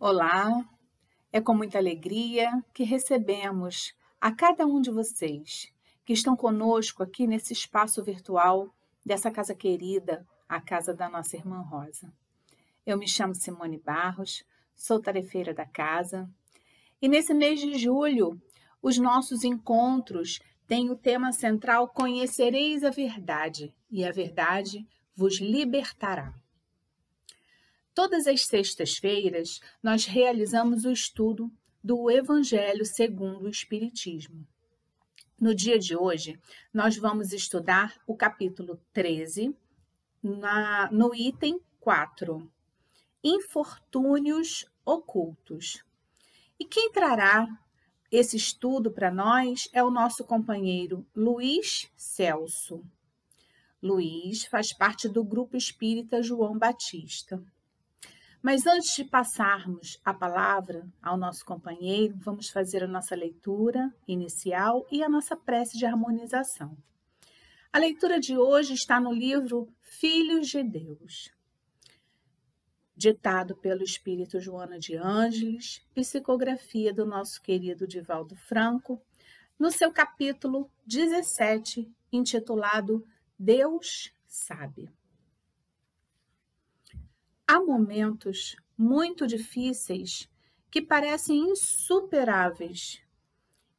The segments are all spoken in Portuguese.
Olá, é com muita alegria que recebemos a cada um de vocês que estão conosco aqui nesse espaço virtual dessa casa querida, a casa da nossa irmã Rosa. Eu me chamo Simone Barros, sou tarefeira da casa e nesse mês de julho os nossos encontros têm o tema central Conhecereis a Verdade e a Verdade vos libertará. Todas as sextas-feiras, nós realizamos o estudo do Evangelho segundo o Espiritismo. No dia de hoje, nós vamos estudar o capítulo 13, na, no item 4, Infortúnios Ocultos. E quem trará esse estudo para nós é o nosso companheiro Luiz Celso. Luiz faz parte do grupo espírita João Batista. Mas antes de passarmos a palavra ao nosso companheiro, vamos fazer a nossa leitura inicial e a nossa prece de harmonização. A leitura de hoje está no livro Filhos de Deus, ditado pelo Espírito Joana de Ângeles, psicografia do nosso querido Divaldo Franco, no seu capítulo 17, intitulado Deus Sabe. Há momentos muito difíceis que parecem insuperáveis,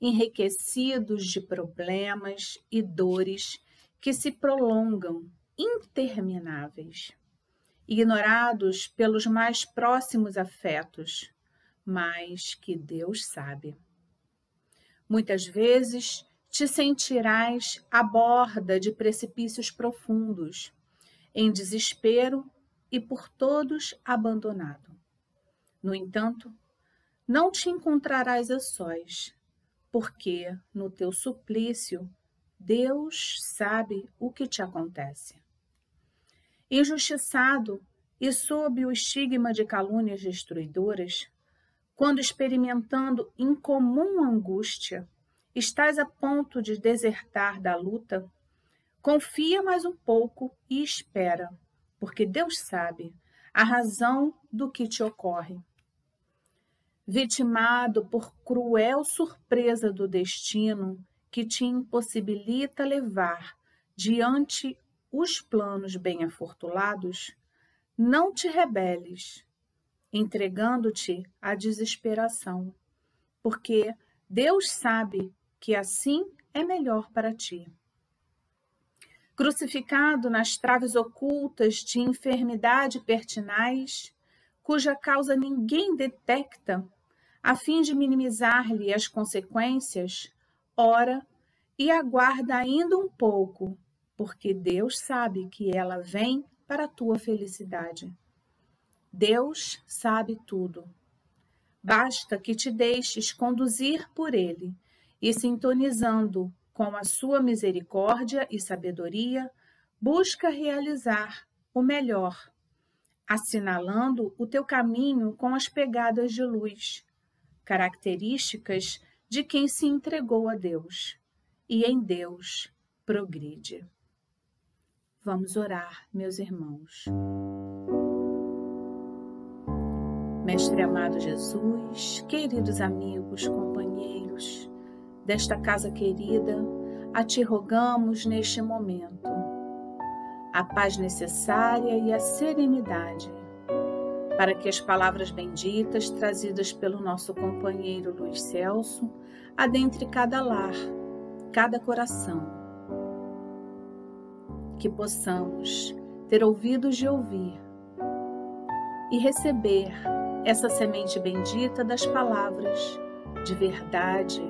enriquecidos de problemas e dores que se prolongam, intermináveis, ignorados pelos mais próximos afetos, mas que Deus sabe. Muitas vezes te sentirás à borda de precipícios profundos, em desespero e por todos abandonado. No entanto, não te encontrarás a sós, porque no teu suplício Deus sabe o que te acontece. Injustiçado e sob o estigma de calúnias destruidoras, quando experimentando incomum angústia, estás a ponto de desertar da luta, confia mais um pouco e espera porque Deus sabe a razão do que te ocorre. Vitimado por cruel surpresa do destino que te impossibilita levar diante os planos bem afortulados, não te rebeles, entregando-te à desesperação, porque Deus sabe que assim é melhor para ti crucificado nas traves ocultas de enfermidade pertinaz, cuja causa ninguém detecta, a fim de minimizar-lhe as consequências, ora e aguarda ainda um pouco, porque Deus sabe que ela vem para a tua felicidade. Deus sabe tudo. Basta que te deixes conduzir por Ele e sintonizando com a sua misericórdia e sabedoria, busca realizar o melhor, assinalando o teu caminho com as pegadas de luz, características de quem se entregou a Deus e em Deus progride. Vamos orar, meus irmãos. Mestre amado Jesus, queridos amigos, companheiros, desta casa querida, a ti rogamos neste momento a paz necessária e a serenidade para que as palavras benditas trazidas pelo nosso companheiro Luiz Celso adentre cada lar, cada coração. Que possamos ter ouvidos de ouvir e receber essa semente bendita das palavras de verdade,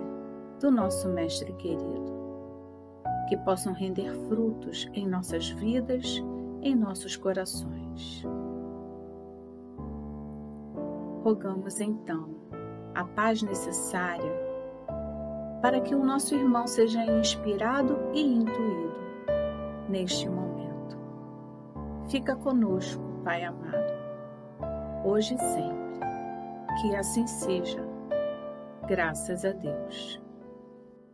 do nosso Mestre querido, que possam render frutos em nossas vidas, em nossos corações. Rogamos então a paz necessária para que o nosso irmão seja inspirado e intuído neste momento. Fica conosco, Pai amado, hoje e sempre. Que assim seja. Graças a Deus.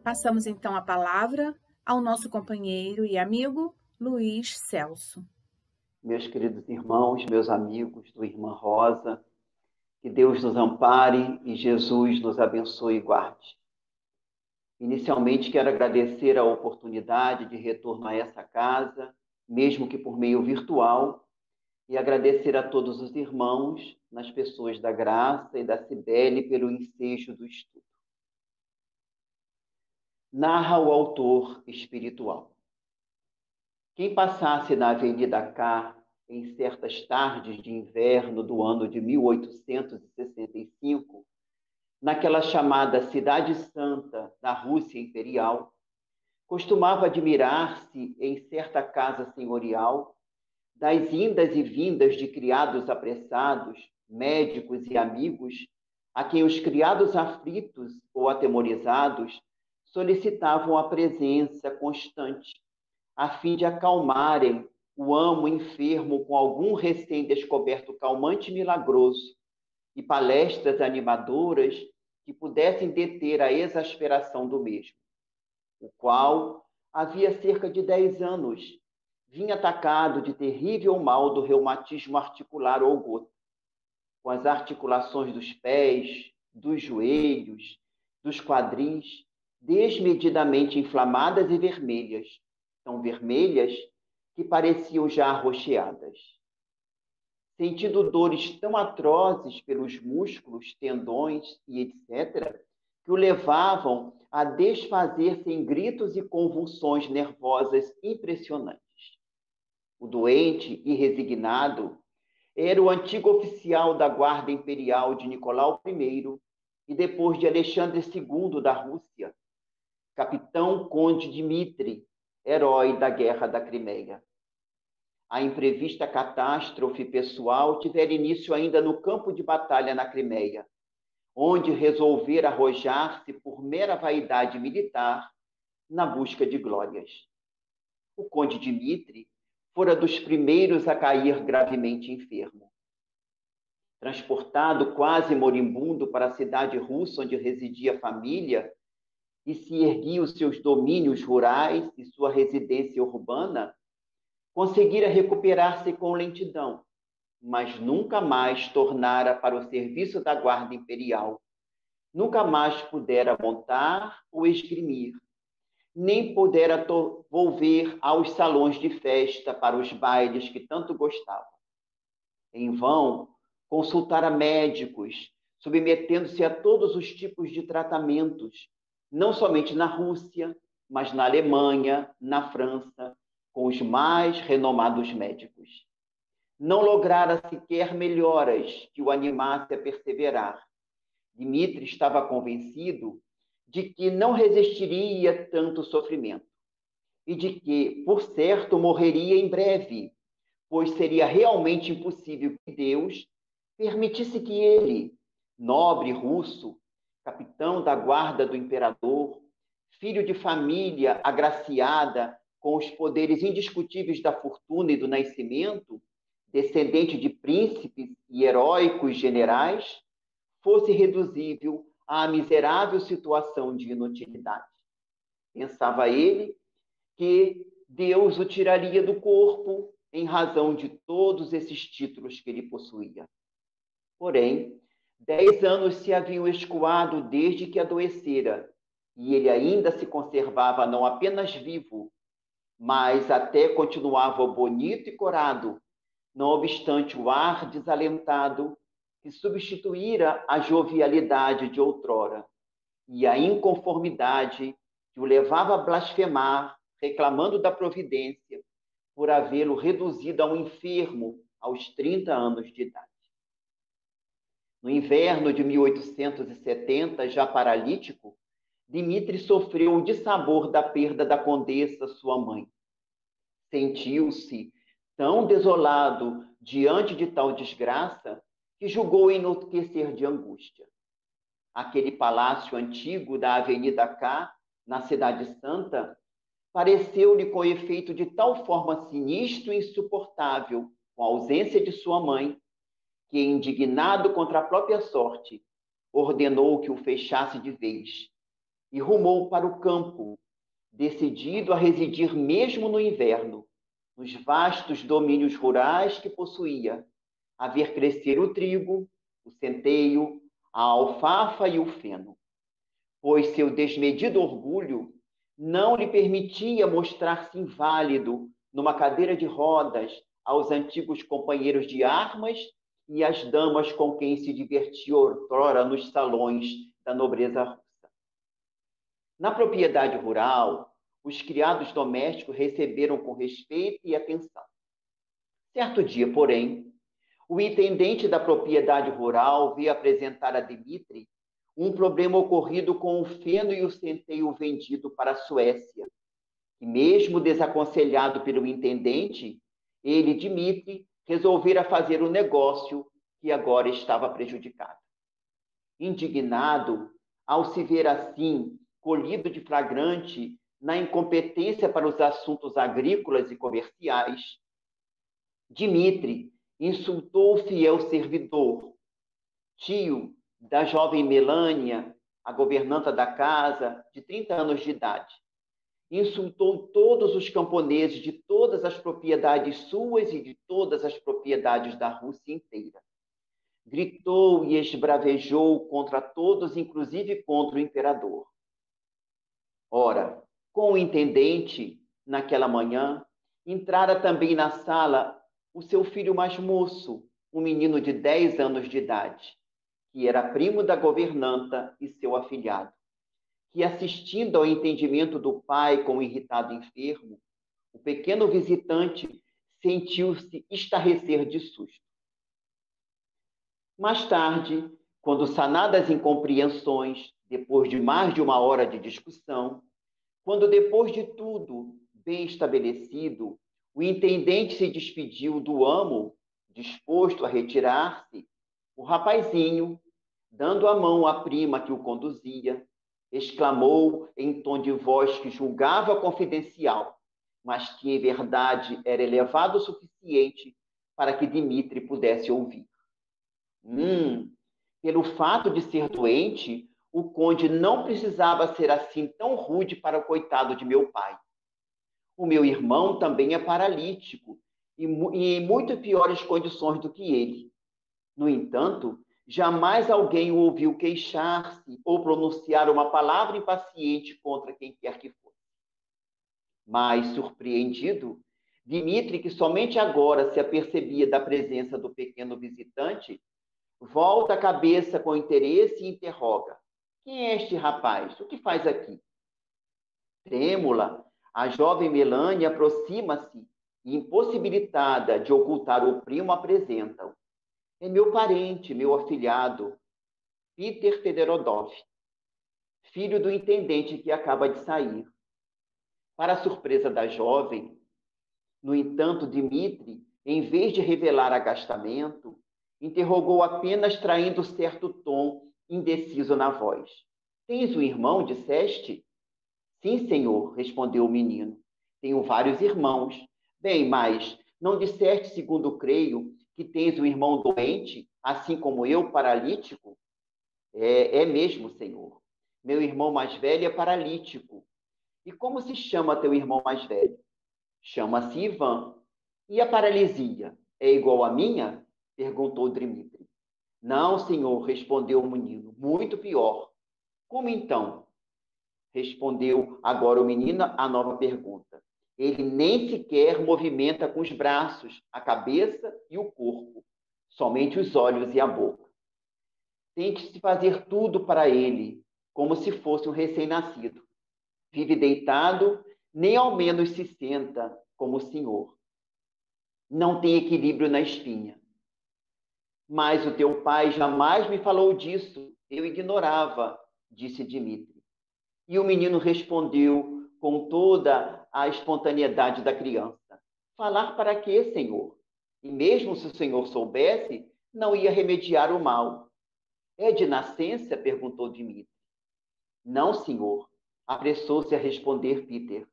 Passamos então a palavra ao nosso companheiro e amigo Luiz Celso. Meus queridos irmãos, meus amigos do Irmã Rosa, Que Deus nos ampare e Jesus nos abençoe e guarde. Inicialmente, quero agradecer a oportunidade de retorno a essa casa, mesmo que por meio virtual, e agradecer a todos os irmãos, nas pessoas da Graça e da Cibele, pelo ensejo do estudo. Narra o autor espiritual. Quem passasse na Avenida K em certas tardes de inverno do ano de 1865, naquela chamada Cidade Santa da Rússia Imperial, costumava admirar-se em certa casa senhorial das indas e vindas de criados apressados, médicos e amigos, a quem os criados aflitos ou atemorizados solicitavam a presença constante, a fim de acalmarem o amo enfermo com algum recém-descoberto calmante milagroso e palestras animadoras que pudessem deter a exasperação do mesmo, o qual, havia cerca de dez anos, vinha atacado de terrível mal do reumatismo articular ou gota, com as articulações dos pés, dos joelhos, dos quadris, desmedidamente inflamadas e vermelhas, tão vermelhas que pareciam já arroxeadas sentindo dores tão atrozes pelos músculos, tendões e etc., que o levavam a desfazer-se em gritos e convulsões nervosas impressionantes. O doente e resignado era o antigo oficial da Guarda Imperial de Nicolau I e depois de Alexandre II da Rússia, capitão Conde Dmitri, herói da Guerra da Crimeia a imprevista catástrofe pessoal tivera início ainda no campo de batalha na Crimeia, onde resolver arrojar-se por mera vaidade militar na busca de glórias. O conde Dmitri fora dos primeiros a cair gravemente enfermo. Transportado quase moribundo para a cidade russa onde residia a família e se erguia os seus domínios rurais e sua residência urbana, conseguira recuperar-se com lentidão, mas nunca mais tornara para o serviço da Guarda Imperial. Nunca mais pudera montar ou esgrimir, nem pudera volver aos salões de festa para os bailes que tanto gostava. Em vão, consultara médicos, submetendo-se a todos os tipos de tratamentos, não somente na Rússia, mas na Alemanha, na França, com os mais renomados médicos. Não lograra sequer melhoras que o animasse a perseverar. Dimitri estava convencido de que não resistiria tanto sofrimento e de que, por certo, morreria em breve, pois seria realmente impossível que Deus permitisse que ele, nobre russo, capitão da guarda do imperador, filho de família agraciada com os poderes indiscutíveis da fortuna e do nascimento, descendente de príncipes e heróicos generais, fosse reduzível à miserável situação de inutilidade. Pensava ele que Deus o tiraria do corpo em razão de todos esses títulos que ele possuía. Porém, dez anos se haviam escoado desde que adoecera, e ele ainda se conservava não apenas vivo, mas até continuava bonito e corado, não obstante o ar desalentado que substituíra a jovialidade de outrora e a inconformidade que o levava a blasfemar, reclamando da providência por havê-lo reduzido a um enfermo aos 30 anos de idade. No inverno de 1870, já paralítico, Dimitri sofreu o dissabor da perda da condessa, sua mãe. Sentiu-se tão desolado diante de tal desgraça que julgou enlouquecer de angústia. Aquele palácio antigo da Avenida K, na Cidade Santa, pareceu-lhe com efeito de tal forma sinistro e insuportável, com a ausência de sua mãe, que, indignado contra a própria sorte, ordenou que o fechasse de vez e rumou para o campo, decidido a residir mesmo no inverno, nos vastos domínios rurais que possuía, a ver crescer o trigo, o centeio, a alfafa e o feno, pois seu desmedido orgulho não lhe permitia mostrar-se inválido numa cadeira de rodas aos antigos companheiros de armas e às damas com quem se divertia outrora nos salões da nobreza russa. Na propriedade rural, os criados domésticos receberam com respeito e atenção. Certo dia, porém, o intendente da propriedade rural veio apresentar a Dimitri um problema ocorrido com o feno e o centeio vendido para a Suécia. E mesmo desaconselhado pelo intendente, ele, Dimitri, resolvera fazer o negócio que agora estava prejudicado. Indignado ao se ver assim, colhido de flagrante na incompetência para os assuntos agrícolas e comerciais, Dimitri insultou o fiel servidor, tio da jovem Melânia, a governanta da casa, de 30 anos de idade. Insultou todos os camponeses de todas as propriedades suas e de todas as propriedades da Rússia inteira. Gritou e esbravejou contra todos, inclusive contra o imperador. Ora, com o intendente, naquela manhã, entrara também na sala o seu filho mais moço, um menino de 10 anos de idade que era primo da governanta e seu afilhado, que assistindo ao entendimento do pai com o irritado enfermo, o pequeno visitante sentiu-se estarrecer de susto. Mais tarde, quando sanadas incompreensões, depois de mais de uma hora de discussão, quando depois de tudo bem estabelecido, o intendente se despediu do amo, disposto a retirar-se, o rapazinho, dando a mão à prima que o conduzia, exclamou em tom de voz que julgava confidencial, mas que em verdade era elevado o suficiente para que Dimitri pudesse ouvir. Hum, pelo fato de ser doente, o conde não precisava ser assim tão rude para o coitado de meu pai. O meu irmão também é paralítico e, e em muito piores condições do que ele. No entanto, Jamais alguém o ouviu queixar-se ou pronunciar uma palavra impaciente contra quem quer que fosse. Mas, surpreendido, Dimitri, que somente agora se apercebia da presença do pequeno visitante, volta a cabeça com interesse e interroga: Quem é este rapaz? O que faz aqui? Trêmula, a jovem Melania aproxima-se e, impossibilitada de ocultar o primo, apresenta-o. É meu parente, meu afilhado, Peter Fedorodov, filho do intendente que acaba de sair. Para a surpresa da jovem, no entanto, Dmitri, em vez de revelar agastamento, interrogou apenas traindo certo tom indeciso na voz. Tens um irmão, disseste? Sim, senhor, respondeu o menino. Tenho vários irmãos. Bem, mas não disseste, segundo creio, que tens um irmão doente, assim como eu, paralítico? É, é mesmo, Senhor. Meu irmão mais velho é paralítico. E como se chama teu irmão mais velho? Chama-se Ivan. E a paralisia é igual à minha? perguntou Dmitri. Não, senhor, respondeu o menino. Muito pior. Como então? Respondeu agora o menino a nova pergunta. Ele nem sequer movimenta com os braços, a cabeça e o corpo, somente os olhos e a boca. Tem que se fazer tudo para ele, como se fosse um recém-nascido. Vive deitado, nem ao menos se senta como o Senhor. Não tem equilíbrio na espinha. Mas o teu pai jamais me falou disso. Eu ignorava, disse Dimitri. E o menino respondeu com toda a espontaneidade da criança. Falar para quê, Senhor? E mesmo se o Senhor soubesse, não ia remediar o mal. É de nascença? perguntou Dimitri. Não, senhor, apressou-se a responder Peter.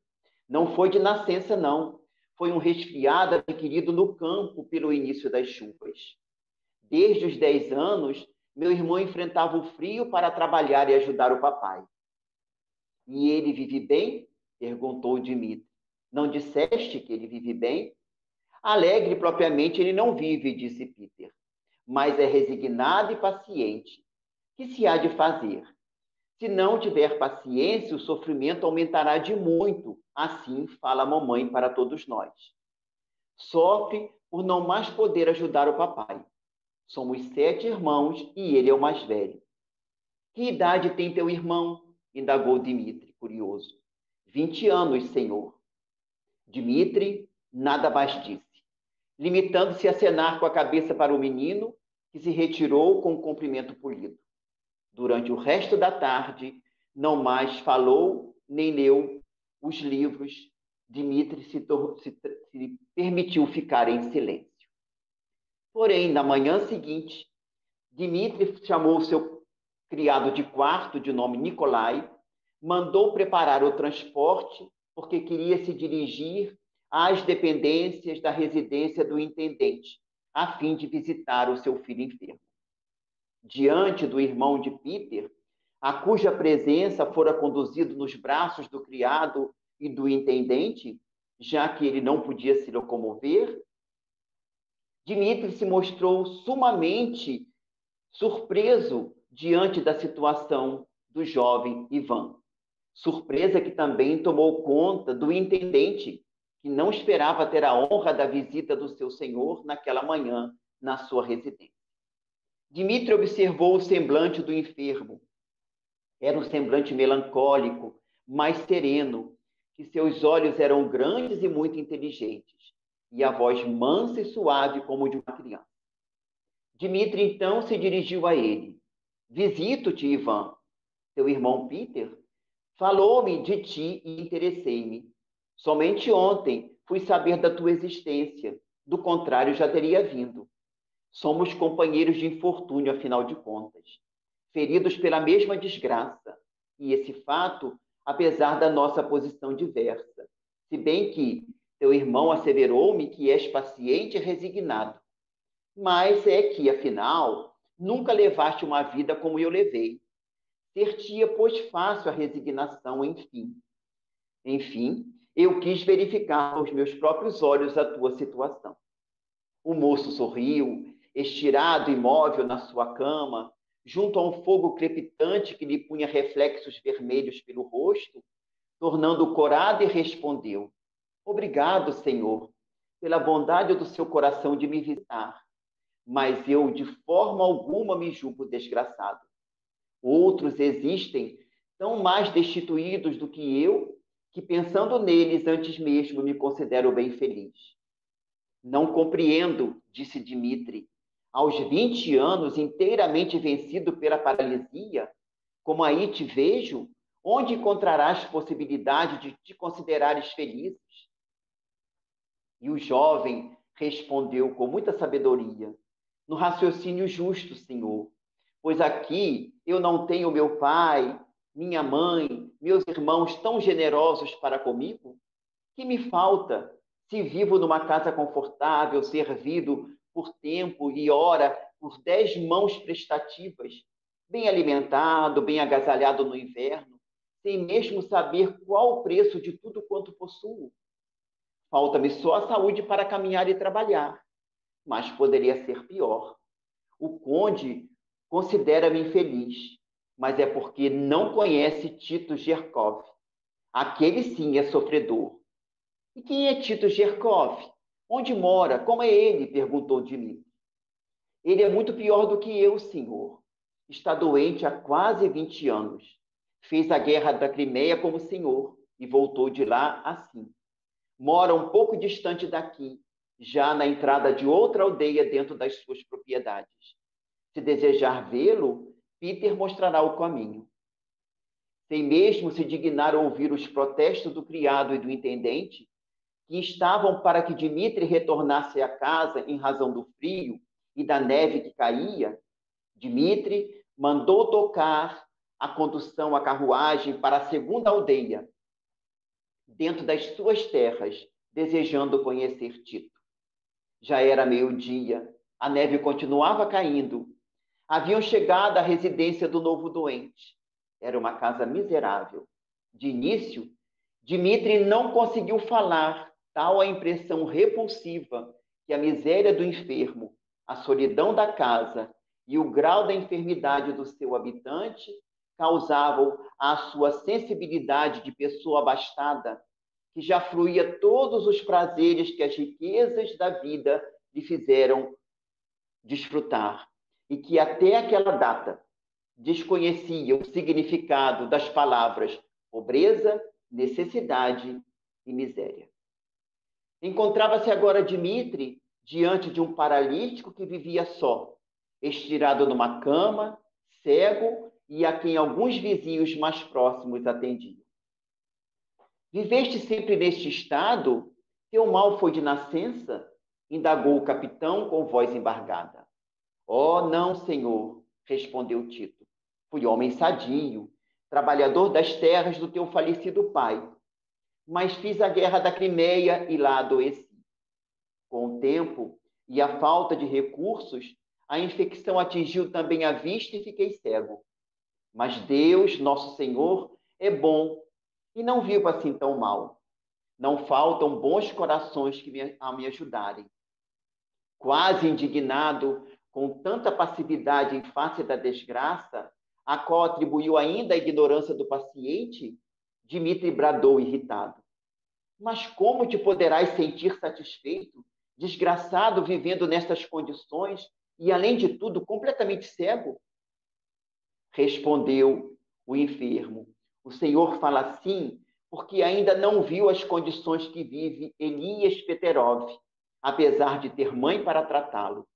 Não foi de nascença, não. Foi um resfriado adquirido no campo pelo início das chuvas. Desde os dez anos, meu irmão enfrentava o frio para trabalhar e ajudar o papai. E ele vive bem? Perguntou Dimitri. Não disseste que ele vive bem? Alegre propriamente ele não vive, disse Peter. mas é resignado e paciente. Que se há de fazer? Se não tiver paciência, o sofrimento aumentará de muito. Assim fala a mamãe para todos nós. Sofre por não mais poder ajudar o papai. Somos sete irmãos e ele é o mais velho. Que idade tem teu irmão? indagou Dimitri, curioso. Vinte anos, senhor. Dimitri nada mais disse, limitando-se a cenar com a cabeça para o menino, que se retirou com um cumprimento polido. Durante o resto da tarde, não mais falou nem leu os livros. Dimitri se, se, se permitiu ficar em silêncio. Porém, na manhã seguinte, Dimitri chamou seu criado de quarto, de nome Nicolai, mandou preparar o transporte, porque queria se dirigir às dependências da residência do intendente, a fim de visitar o seu filho enfermo. Diante do irmão de Peter, a cuja presença fora conduzido nos braços do criado e do intendente, já que ele não podia se locomover, Dmitri se mostrou sumamente surpreso diante da situação do jovem Ivan. Surpresa que também tomou conta do intendente, que não esperava ter a honra da visita do seu senhor naquela manhã na sua residência. Dmitri observou o semblante do enfermo. Era um semblante melancólico, mais sereno, que seus olhos eram grandes e muito inteligentes, e a voz mansa e suave como de uma criança. Dmitri então se dirigiu a ele. Visito-te, Ivan. Teu irmão Peter falou-me de ti e interessei-me. Somente ontem fui saber da tua existência, do contrário, já teria vindo. Somos companheiros de infortúnio, afinal de contas, feridos pela mesma desgraça. E esse fato, apesar da nossa posição diversa, se bem que teu irmão asseverou-me que és paciente e resignado. Mas é que, afinal, nunca levaste uma vida como eu levei. Ser-te-ia, pois, fácil a resignação, enfim. Enfim, eu quis verificar com os meus próprios olhos a tua situação. O moço sorriu, estirado imóvel na sua cama, junto a um fogo crepitante que lhe punha reflexos vermelhos pelo rosto, tornando corado e respondeu: Obrigado, Senhor, pela bondade do seu coração de me visitar, mas eu de forma alguma me julgo desgraçado. Outros existem tão mais destituídos do que eu que pensando neles antes mesmo me considero bem feliz. Não compreendo, disse Dimitri, aos 20 anos, inteiramente vencido pela paralisia, como aí te vejo, onde encontrarás possibilidade de te considerares felizes? E o jovem respondeu com muita sabedoria: No raciocínio justo, Senhor, pois aqui eu não tenho meu pai, minha mãe, meus irmãos tão generosos para comigo? Que me falta se vivo numa casa confortável, servido por tempo e hora por dez mãos prestativas, bem alimentado, bem agasalhado no inverno, sem mesmo saber qual o preço de tudo quanto possuo? Falta-me só a saúde para caminhar e trabalhar, mas poderia ser pior. O conde considera-me infeliz mas é porque não conhece Tito Gerkov. Aquele sim é sofredor. E quem é Tito Gerkov? Onde mora? Como é ele? perguntou Dimitri. Ele é muito pior do que eu, senhor. Está doente há quase 20 anos. Fez a guerra da Crimeia como senhor e voltou de lá assim. Mora um pouco distante daqui, já na entrada de outra aldeia dentro das suas propriedades. Se desejar vê-lo, Peter mostrará o caminho. Sem mesmo se dignar a ouvir os protestos do criado e do intendente, que estavam para que Dimitri retornasse à casa em razão do frio e da neve que caía, Dimitri mandou tocar a condução à carruagem para a segunda aldeia, dentro das suas terras, desejando conhecer Tito. Já era meio-dia, a neve continuava caindo haviam chegado à residência do novo doente. Era uma casa miserável. De início, Dimitri não conseguiu falar, tal a impressão repulsiva que a miséria do enfermo a solidão da casa e o grau da enfermidade do seu habitante causavam à sua sensibilidade de pessoa abastada, que já fruía todos os prazeres que as riquezas da vida lhe fizeram desfrutar, e que até aquela data desconhecia o significado das palavras pobreza, necessidade e miséria. Encontrava-se agora Dimitri diante de um paralítico que vivia só, estirado numa cama, cego e a quem alguns vizinhos mais próximos atendiam. Viveste sempre neste estado? Teu mal foi de nascença? indagou o capitão com voz embargada. Oh, não, senhor, respondeu Tito. Fui homem sadio, trabalhador das terras do teu falecido pai. Mas fiz a guerra da Crimeia e lá adoeci. Com o tempo e a falta de recursos, a infecção atingiu também a vista e fiquei cego. Mas Deus, nosso Senhor, é bom e não vivo assim tão mal. Não faltam bons corações que me, a me ajudarem. Quase indignado com tanta passividade em face da desgraça, a qual atribuiu ainda a ignorância do paciente, Dimitri bradou irritado. Mas como te poderás sentir satisfeito, desgraçado, vivendo nestas condições e, além de tudo, completamente cego? Respondeu o enfermo. O Senhor fala assim porque ainda não viu as condições que vive Elias Peterov, apesar de ter mãe para tratá-lo.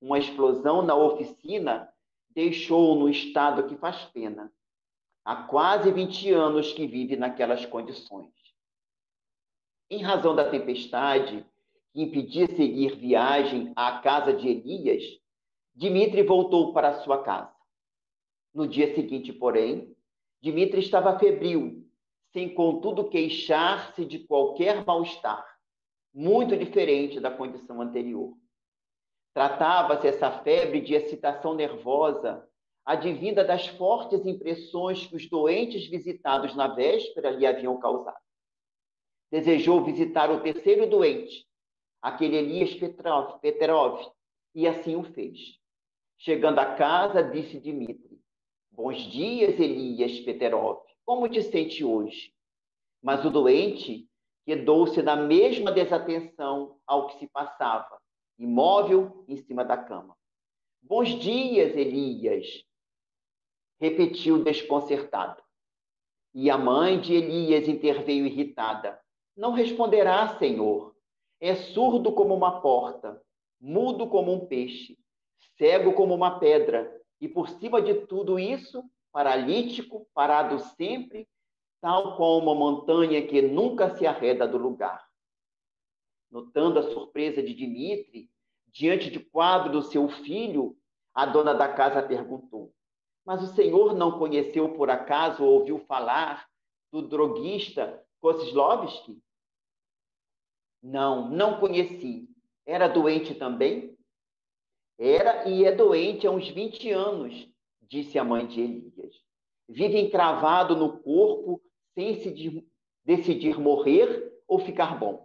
Uma explosão na oficina deixou-o no estado que faz pena. Há quase 20 anos que vive naquelas condições. Em razão da tempestade que impedia seguir viagem à casa de Elias, Dimitri voltou para sua casa. No dia seguinte, porém, Dimitri estava febril, sem contudo queixar-se de qualquer mal-estar, muito diferente da condição anterior. Tratava-se essa febre de excitação nervosa, advinda das fortes impressões que os doentes visitados na véspera lhe haviam causado. Desejou visitar o terceiro doente, aquele Elias Petrov, Petrov, e assim o fez. Chegando à casa, disse Dimitri: Bons dias, Elias Peterov. Como te sente hoje? Mas o doente quedou-se na mesma desatenção ao que se passava, imóvel em cima da cama. Bons dias, Elias, repetiu desconcertado. E a mãe de Elias interveio irritada. Não responderá, Senhor. É surdo como uma porta, mudo como um peixe cego como uma pedra, e por cima de tudo isso, paralítico, parado sempre, tal qual uma montanha que nunca se arreda do lugar. Notando a surpresa de Dimitri, diante de quadro do seu filho, a dona da casa perguntou: Mas o senhor não conheceu por acaso ou ouviu falar do droguista Koslovski? Não, não conheci. Era doente também? Era e é doente há uns 20 anos, disse a mãe de Elias. Vive encravado no corpo sem se decidir morrer ou ficar bom.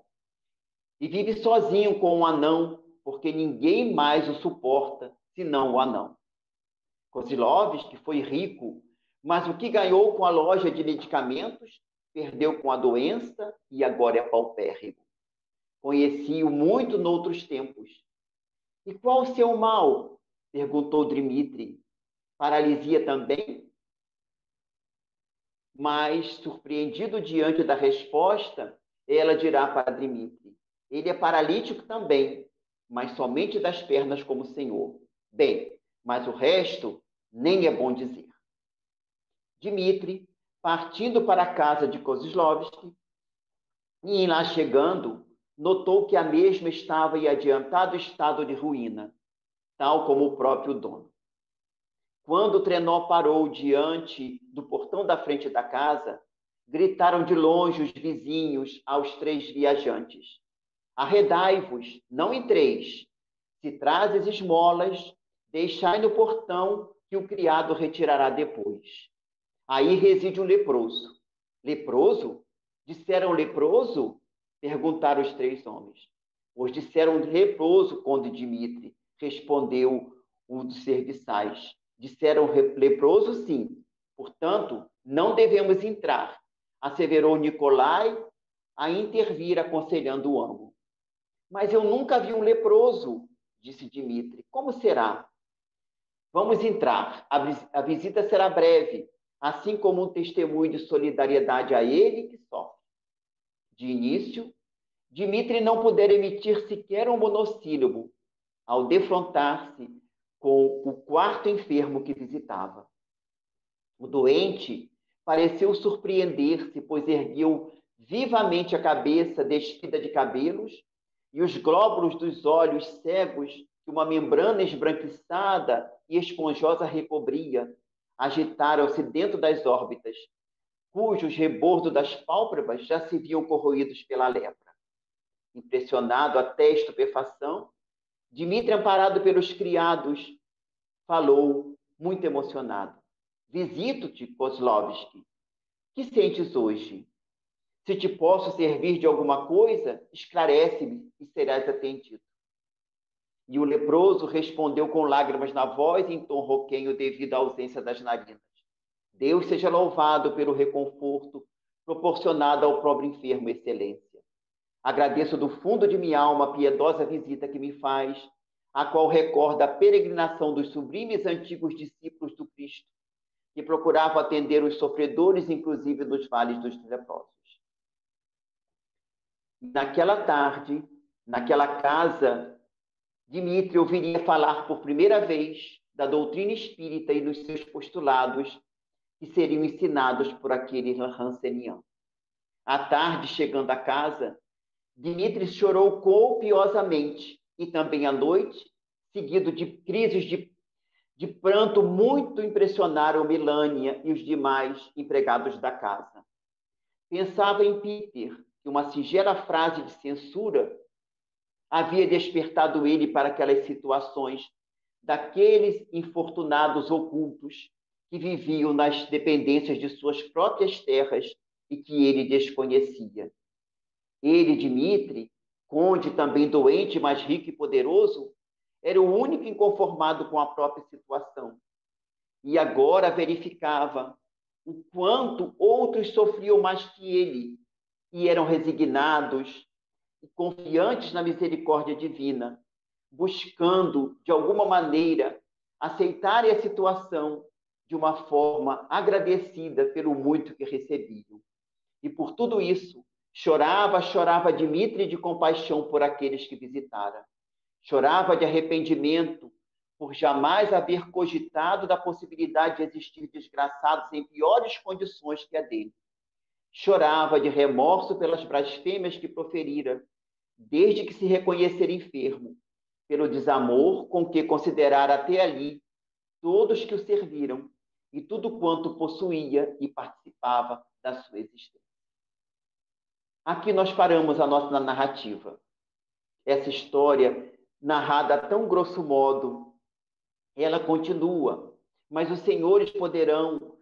E vive sozinho com um anão, porque ninguém mais o suporta senão o anão. Kozlovski foi rico, mas o que ganhou com a loja de medicamentos, perdeu com a doença e agora é paupérrimo. Conheci-o muito noutros tempos e qual o seu mal? perguntou Dmitri. Paralisia também? Mas, surpreendido diante da resposta, ela dirá para Dmitri: Ele é paralítico também, mas somente das pernas como Senhor. Bem, mas o resto nem é bom dizer. Dmitri, partindo para a casa de Kozlovski, e lá chegando, notou que a mesma estava em adiantado estado de ruína, tal como o próprio dono. Quando o trenó parou diante do portão da frente da casa, gritaram de longe os vizinhos aos três viajantes: Arredai-vos, não entreis. Se trazes esmolas, deixai no portão que o criado retirará depois. Aí reside um leproso. Leproso? Disseram leproso? Perguntaram os três homens. Pois disseram repouso, conde Dimitri, respondeu um dos serviçais. Disseram leproso, sim. Portanto, não devemos entrar, asseverou Nicolai a intervir, aconselhando o amo. Mas eu nunca vi um leproso, disse Dimitri. Como será? Vamos entrar. A visita será breve, assim como um testemunho de solidariedade a ele que sofre. De início, Dimitri não pudera emitir sequer um monossílabo ao defrontar-se com o quarto enfermo que visitava. O doente pareceu surpreender-se, pois ergueu vivamente a cabeça despida de cabelos e os glóbulos dos olhos cegos que uma membrana esbranquiçada e esponjosa recobria, agitaram-se dentro das órbitas, cujos rebordos das pálpebras já se viam corroídos pela lepra. Impressionado até estupefação, Dmitri, amparado pelos criados, falou, muito emocionado. Visito-te, Kozlovski. Que sentes hoje? Se te posso servir de alguma coisa, esclarece-me e serás atendido. E o leproso respondeu com lágrimas na voz e em tom roquenho devido à ausência das narinas. Deus seja louvado pelo reconforto proporcionado ao pobre enfermo, excelência. Agradeço do fundo de minha alma a piedosa visita que me faz, a qual recorda a peregrinação dos sublimes antigos discípulos do Cristo, que procuravam atender os sofredores, inclusive nos vales dos leprosos. Naquela tarde, naquela casa, Dimitri ouviria falar por primeira vez da doutrina espírita e dos seus postulados que seriam ensinados por aquele Hanseniano. À tarde, chegando a casa, Dimitri chorou copiosamente e também à noite, seguido de crises de, de pranto muito impressionaram Melania e os demais empregados da casa. Pensava em Peter, que uma singela frase de censura havia despertado ele para aquelas situações daqueles infortunados ocultos que viviam nas dependências de suas próprias terras e que ele desconhecia. Ele, Dimitri, conde também doente, mas rico e poderoso, era o único inconformado com a própria situação. E agora verificava o quanto outros sofriam mais que ele e eram resignados e confiantes na misericórdia divina, buscando, de alguma maneira, aceitar a situação de uma forma agradecida pelo muito que recebiam. E por tudo isso, chorava, chorava Dimitri de compaixão por aqueles que visitara. Chorava de arrependimento por jamais haver cogitado da possibilidade de existir desgraçados em piores condições que a dele. Chorava de remorso pelas blasfêmias que proferira, desde que se reconhecera enfermo, pelo desamor com que considerara até ali todos que o serviram e tudo quanto possuía e participava da sua existência. Aqui nós paramos a nossa narrativa. Essa história, narrada tão grosso modo, ela continua, mas os senhores poderão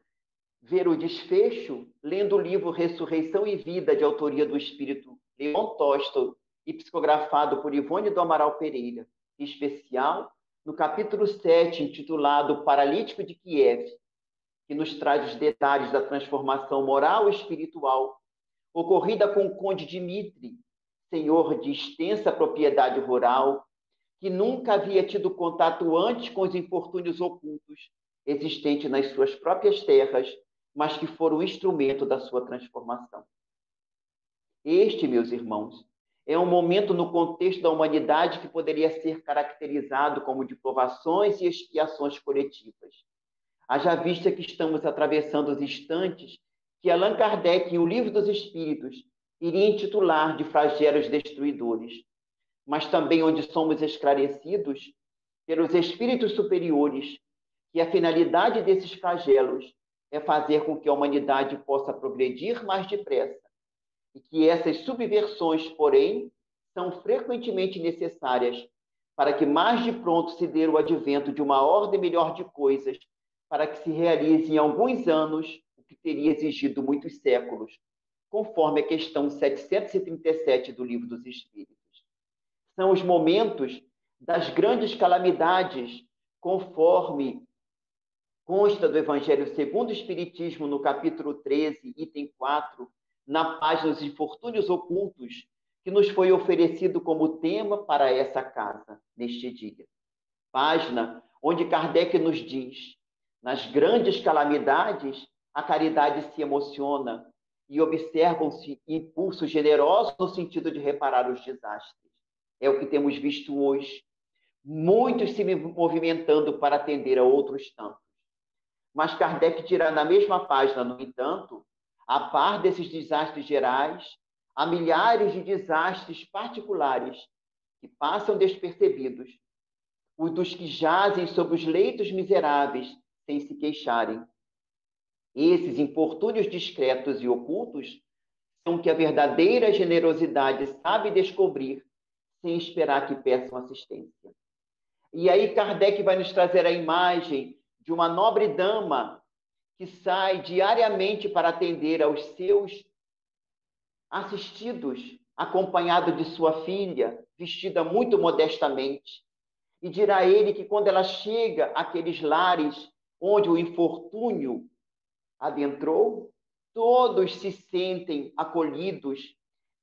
ver o desfecho lendo o livro Ressurreição e Vida, de autoria do espírito Leon Tolstói e psicografado por Ivone do Amaral Pereira, especial no capítulo 7, intitulado Paralítico de Kiev, que nos traz os detalhes da transformação moral e espiritual ocorrida com o conde Dimitri, senhor de extensa propriedade rural, que nunca havia tido contato antes com os infortúnios ocultos existentes nas suas próprias terras mas que foram instrumento da sua transformação. Este, meus irmãos, é um momento no contexto da humanidade que poderia ser caracterizado como de provações e expiações coletivas. Haja vista que estamos atravessando os instantes que Allan Kardec, em O Livro dos Espíritos, iria intitular de flagelos destruidores, mas também onde somos esclarecidos pelos espíritos superiores que a finalidade desses flagelos é fazer com que a humanidade possa progredir mais depressa. E que essas subversões, porém, são frequentemente necessárias para que mais de pronto se dê o advento de uma ordem melhor de coisas, para que se realize em alguns anos o que teria exigido muitos séculos, conforme a questão 737 do Livro dos Espíritos. São os momentos das grandes calamidades, conforme consta do Evangelho segundo o Espiritismo, no capítulo 13, item 4, na página dos infortúnios ocultos, que nos foi oferecido como tema para essa casa neste dia. Página onde Kardec nos diz: nas grandes calamidades, a caridade se emociona e observam-se impulsos generosos no sentido de reparar os desastres. É o que temos visto hoje. Muitos se movimentando para atender a outros tantos. Mas Kardec dirá na mesma página, no entanto, a par desses desastres gerais, há milhares de desastres particulares que passam despercebidos, os dos que jazem sobre os leitos miseráveis sem se queixarem. Esses infortúnios discretos e ocultos são que a verdadeira generosidade sabe descobrir sem esperar que peçam assistência. E aí Kardec vai nos trazer a imagem de uma nobre dama que sai diariamente para atender aos seus assistidos, acompanhado de sua filha, vestida muito modestamente. E dirá ele que quando ela chega àqueles lares onde o infortúnio adentrou, todos se sentem acolhidos,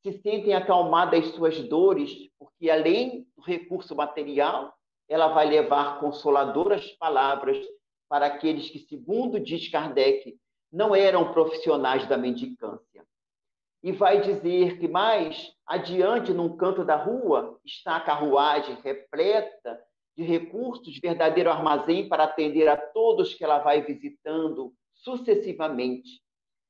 se sentem acalmadas as suas dores, porque além do recurso material, ela vai levar consoladoras palavras para aqueles que, segundo diz Kardec, não eram profissionais da mendicância. E vai dizer que mais adiante, num canto da rua, está a carruagem repleta de recursos, verdadeiro armazém para atender a todos que ela vai visitando sucessivamente.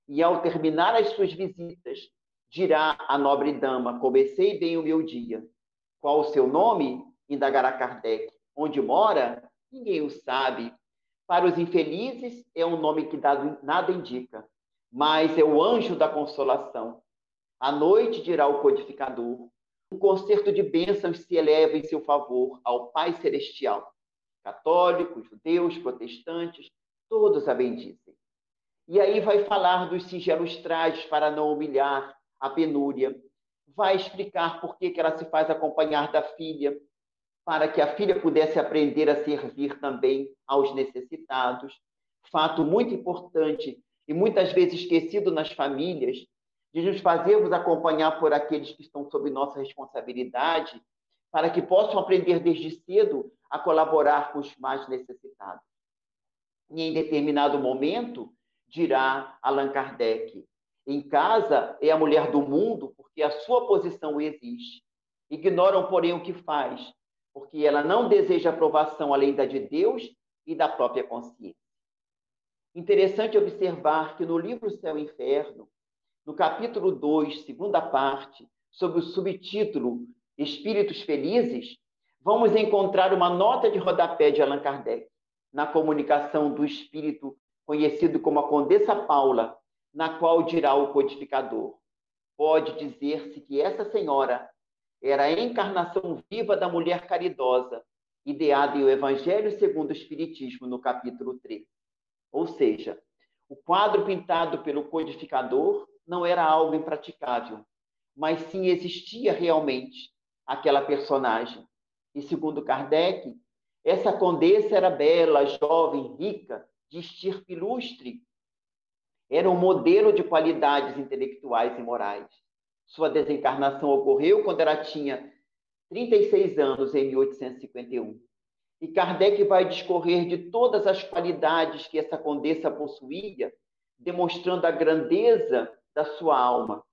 E ao terminar as suas visitas, dirá a nobre dama: Comecei bem o meu dia. Qual o seu nome? indagará Kardec. Onde mora? Ninguém o sabe. Para os infelizes, é um nome que nada indica, mas é o anjo da consolação. À noite, dirá o codificador, um concerto de bênçãos se eleva em seu favor ao Pai Celestial. Católicos, judeus, protestantes, todos a bendizem. E aí vai falar dos singelos trajes para não humilhar a penúria. Vai explicar por que, que ela se faz acompanhar da filha, para que a filha pudesse aprender a servir também aos necessitados. Fato muito importante e muitas vezes esquecido nas famílias, de nos fazermos acompanhar por aqueles que estão sob nossa responsabilidade, para que possam aprender desde cedo a colaborar com os mais necessitados. E em determinado momento, dirá Allan Kardec, em casa é a mulher do mundo porque a sua posição existe. Ignoram, porém, o que faz, porque ela não deseja aprovação além da de Deus e da própria consciência. Interessante observar que no livro Céu e Inferno, no capítulo 2, segunda parte, sob o subtítulo Espíritos Felizes, vamos encontrar uma nota de rodapé de Allan Kardec, na comunicação do espírito conhecido como a Condessa Paula, na qual dirá o codificador: Pode dizer-se que essa senhora era a encarnação viva da mulher caridosa, ideada em o Evangelho segundo o Espiritismo, no capítulo 3. Ou seja, o quadro pintado pelo codificador não era algo impraticável, mas sim existia realmente aquela personagem. E segundo Kardec, essa condessa era bela, jovem, rica, de estirpe ilustre. Era um modelo de qualidades intelectuais e morais. Sua desencarnação ocorreu quando ela tinha 36 anos, em 1851. E Kardec vai discorrer de todas as qualidades que essa condessa possuía, demonstrando a grandeza da sua alma.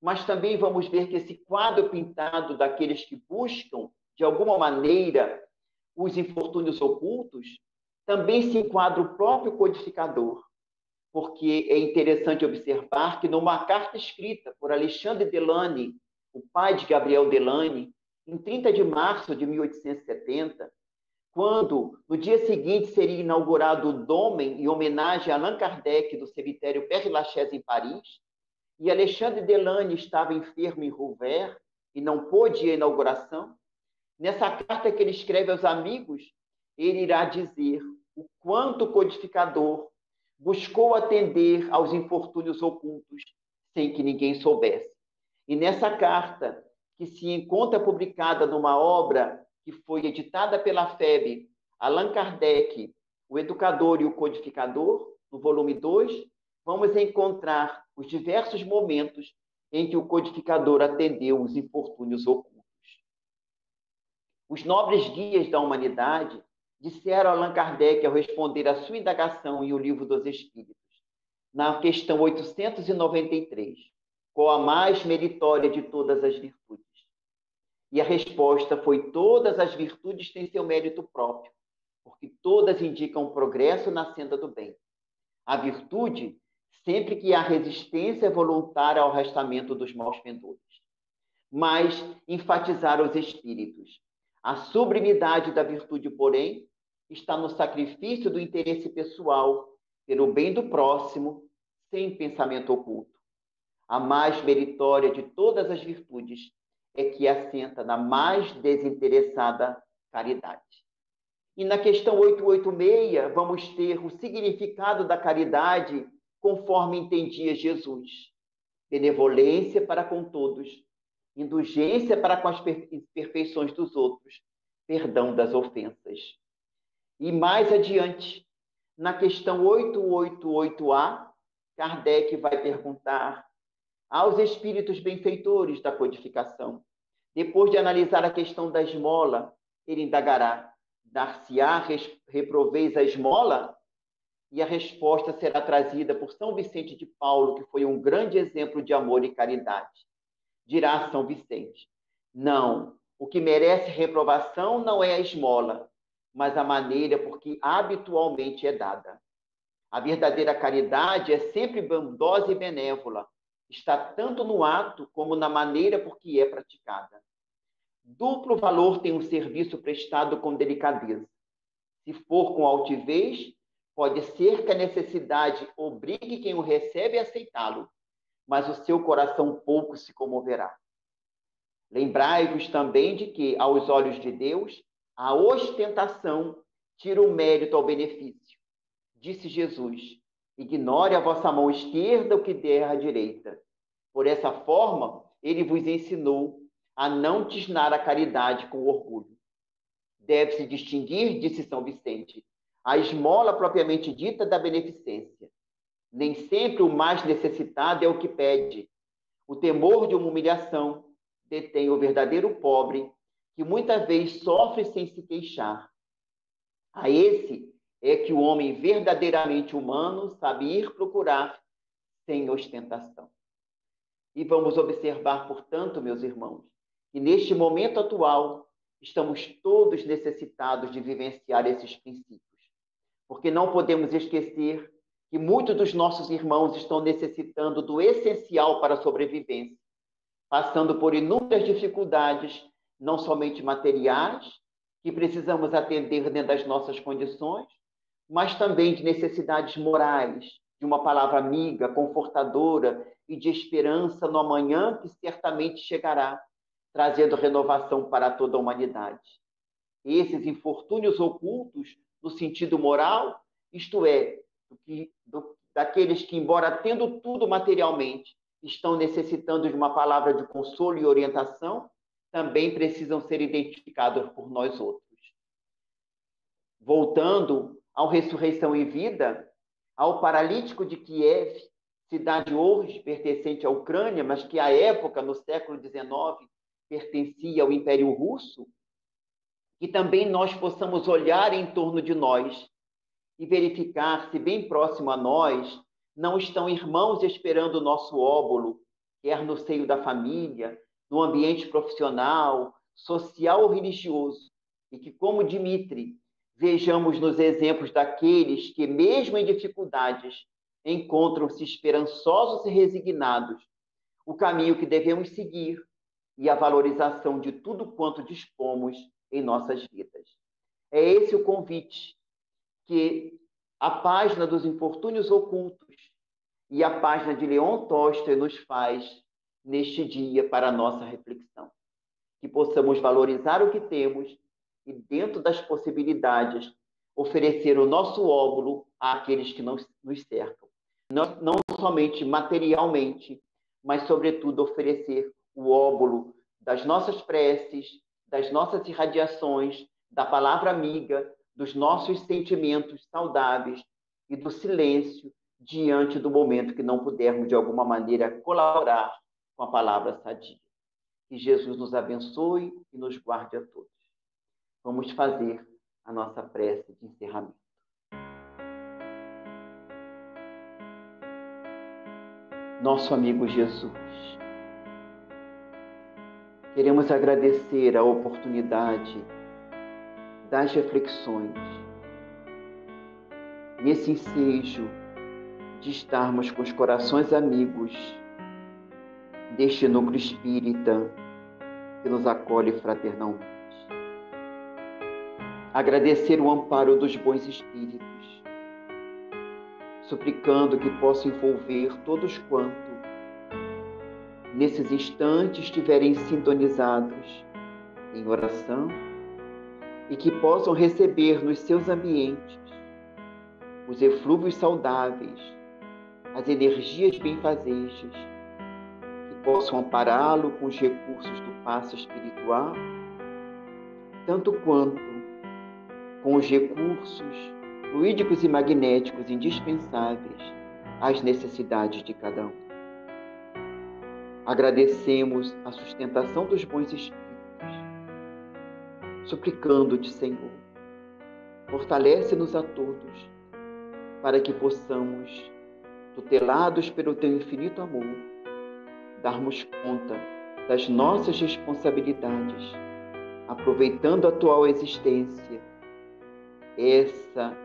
Mas também vamos ver que esse quadro pintado daqueles que buscam, de alguma maneira, os infortúnios ocultos, também se enquadra o próprio codificador porque é interessante observar que numa carta escrita por Alexandre Delany, o pai de Gabriel Delany, em 30 de março de 1870, quando no dia seguinte seria inaugurado o Dômen em homenagem a Allan Kardec do cemitério Père Lachaise em Paris, e Alexandre Delany estava enfermo em Rouvert e não pôde ir à inauguração, nessa carta que ele escreve aos amigos, ele irá dizer o quanto codificador buscou atender aos infortúnios ocultos sem que ninguém soubesse. E nessa carta, que se encontra publicada numa obra que foi editada pela FEB, Allan Kardec, o Educador e o Codificador, no volume 2, vamos encontrar os diversos momentos em que o codificador atendeu os infortúnios ocultos. Os nobres guias da humanidade disseram Allan Kardec ao responder à sua indagação em O Livro dos Espíritos, na questão 893, qual a mais meritória de todas as virtudes? E a resposta foi: todas as virtudes têm seu mérito próprio, porque todas indicam progresso na senda do bem. A virtude, sempre que há resistência voluntária ao restamento dos maus pendores. Mas enfatizar os espíritos. A sublimidade da virtude, porém, está no sacrifício do interesse pessoal pelo bem do próximo, sem pensamento oculto. A mais meritória de todas as virtudes é que assenta na mais desinteressada caridade. E na questão 886, vamos ter o significado da caridade conforme entendia Jesus: benevolência para com todos, indulgência para com as perfeições dos outros, perdão das ofensas. E mais adiante, na questão 888A, Kardec vai perguntar aos espíritos benfeitores da codificação. Depois de analisar a questão da esmola, ele indagará: dar-se-á reproveis a esmola? E a resposta será trazida por São Vicente de Paulo, que foi um grande exemplo de amor e caridade. Dirá São Vicente: Não, o que merece reprovação não é a esmola, mas a maneira por que habitualmente é dada. A verdadeira caridade é sempre bondosa e benévola, está tanto no ato como na maneira por que é praticada. Duplo valor tem um serviço prestado com delicadeza. Se for com altivez, pode ser que a necessidade obrigue quem o recebe a aceitá-lo, mas o seu coração pouco se comoverá. Lembrai-vos também de que, aos olhos de Deus, a ostentação tira o mérito ao benefício. Disse Jesus: Ignore a vossa mão esquerda o que der à direita. Por essa forma, ele vos ensinou a não tisnar a caridade com orgulho. Deve-se distinguir, disse São Vicente, a esmola propriamente dita da beneficência. Nem sempre o mais necessitado é o que pede. O temor de uma humilhação detém o verdadeiro pobre, que muitas vezes sofre sem se queixar. A esse é que o homem verdadeiramente humano sabe ir procurar sem ostentação. E vamos observar, portanto, meus irmãos, que neste momento atual estamos todos necessitados de vivenciar esses princípios. Porque não podemos esquecer que muitos dos nossos irmãos estão necessitando do essencial para a sobrevivência, passando por inúmeras dificuldades, não somente materiais, que precisamos atender dentro das nossas condições, mas também de necessidades morais, de uma palavra amiga, confortadora e de esperança no amanhã que certamente chegará, trazendo renovação para toda a humanidade. Esses infortúnios ocultos, no sentido moral, isto é, do que, do, daqueles que, embora tendo tudo materialmente, estão necessitando de uma palavra de consolo e orientação, também precisam ser identificados por nós outros. Voltando ao ressurreição em vida, ao paralítico de Kiev, cidade hoje pertencente à Ucrânia, mas que à época, no século XIX, pertencia ao Império Russo, que também nós possamos olhar em torno de nós e verificar se bem próximo a nós não estão irmãos esperando o nosso óbolo, quer no seio da família, no ambiente profissional, social ou religioso, e que, como Dimitri, vejamos nos exemplos daqueles que, mesmo em dificuldades, encontram-se esperançosos e resignados, o caminho que devemos seguir e a valorização de tudo quanto dispomos em nossas vidas. É esse o convite que a página dos infortúnios ocultos e a página de Leon Tolstói nos faz neste dia para a nossa reflexão. Que possamos valorizar o que temos e, dentro das possibilidades, oferecer o nosso óvulo àqueles que nos, nos cercam. Não, não somente materialmente, mas, sobretudo, oferecer o óvulo das nossas preces, das nossas irradiações, da palavra amiga, dos nossos sentimentos saudáveis e do silêncio diante do momento que não pudermos, de alguma maneira, colaborar com a palavra sadia. Que Jesus nos abençoe e nos guarde a todos. Vamos fazer a nossa prece de encerramento. Nosso amigo Jesus, queremos agradecer a oportunidade das reflexões, nesse ensejo de estarmos com os corações amigos deste núcleo espírita que nos acolhe fraternalmente. Agradecer o amparo dos bons espíritos, suplicando que possa envolver todos quanto nesses instantes estiverem sintonizados em oração e que possam receber nos seus ambientes os eflúvios saudáveis, as energias benfazejas, possam ampará-lo com os recursos do passo espiritual, tanto quanto com os recursos fluídicos e magnéticos indispensáveis às necessidades de cada um. Agradecemos a sustentação dos bons espíritos suplicando-te, Senhor, fortalece-nos a todos, para que possamos, tutelados pelo teu infinito amor, darmos conta das nossas responsabilidades, aproveitando a atual existência, essa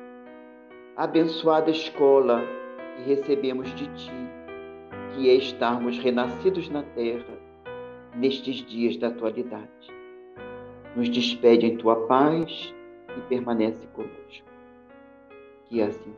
abençoada escola que recebemos de ti, que é estarmos renascidos na terra nestes dias da atualidade nos despede em tua paz e permanece conosco. Que assim.